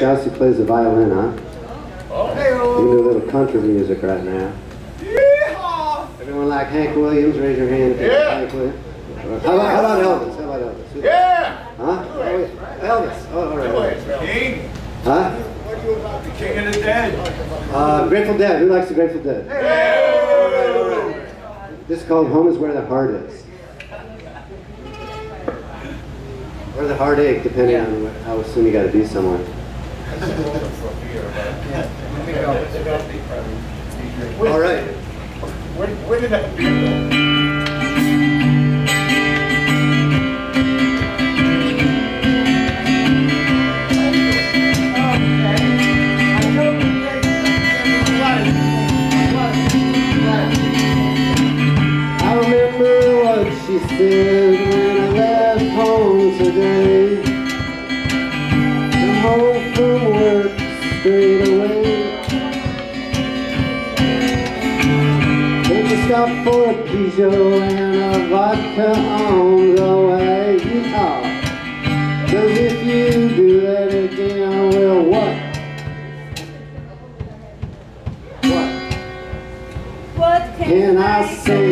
Shousey plays the violin, huh? We can do a little country music right now. Yeehaw! Everyone like Hank Williams? Raise your hand if you like Yeah. Hank Williams. How about, how about Elvis? How about Elvis? Yeah! Huh? Oh. Elvis. Oh, all right. all right. King, Huh? What do you about the king of the dead. Uh, Grateful Dead. Who likes the Grateful Dead? This is called Home is Where the Heart Is. Or the heartache, depending on how soon you got to be somewhere. All right. Where, where did that beer go? I remember what she said when I left home today. Stopped for a Peugeot and a vodka on the way. Yeehaw. Cause if you do that again, well, what? What? What Can I say?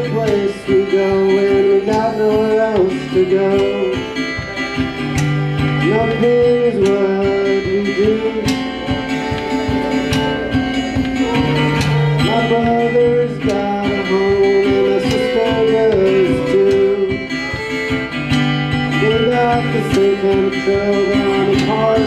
The place we go when we got nowhere else to go. Nothing is what we do. My brother's got a home and my sister does too. They got the same trouble on the hard